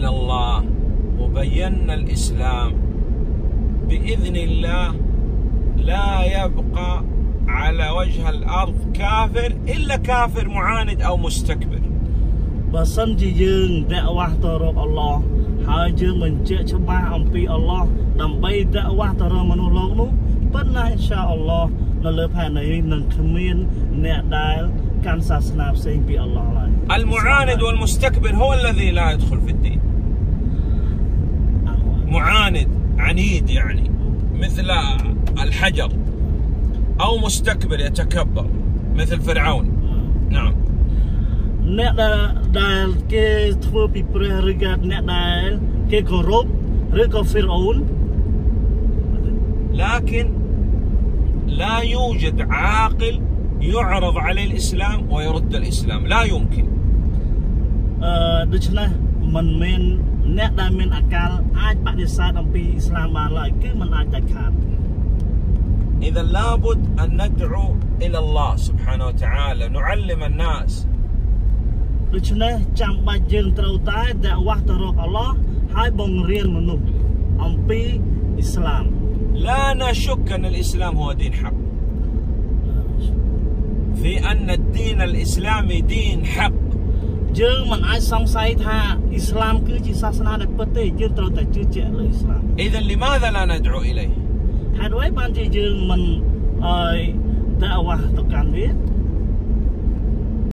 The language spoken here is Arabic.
الى الله وبينا الاسلام باذن الله لا يبقى على وجه الارض كافر الا كافر معاند او مستكبر បើសិនជាយើងដាក់វ៉ាស់ទៅរកអល់ឡោះហើយយើងបញ្ជាក់ច្បាស់អំពីអល់ឡោះដើម្បីដាក់វ៉ាស់ទៅរកមនុស្សលោកនោះប៉ុន្តែអ៊ីនសាអល់ឡោះនៅលើផែនដីនេះនឹងគ្មានអ្នកដែលកាន់សាសនាផ្សេងពីអល់ឡោះឡើយ المعاند والمستكبر هو الذي لا يدخل في الدين عنيد يعني مثل الحجر او مستكبر يتكبر مثل فرعون نعم អ្នកដែលដែលគេធ្វើពីព្រះឬក៏អ្នកដែលគេគោរពឬក៏ហ្វីរអូន لكن لا يوجد عاقل يعرض عليه الاسلام ويرد الاسلام لا يمكن អឺដូច្នេះ មិនមែនអ្នកដែលមានអាកាលអាចបដិសេធអំពីឥស្លាមបានឡើយគឺមិនអាចដាច់ខាត إذا لابد أن ندعو إلى الله سبحانه وتعالى نعلم الناس. لا نشك أن الإسلام هو دين حق. في أن الدين الإسلامي دين حق. យើងមិនអាចសង្ស័យថាអ៊ីស្លាមគឺជាសាសនាដែលពិតទេយើងត្រូវតែជឿជាក់លើអ៊ីស្លាម اذا لماذا لا ندعو اليه ហេតុអ្វីបានជាយើងមិនអើយដាក់វ៉ាស់ទៅកាន់វា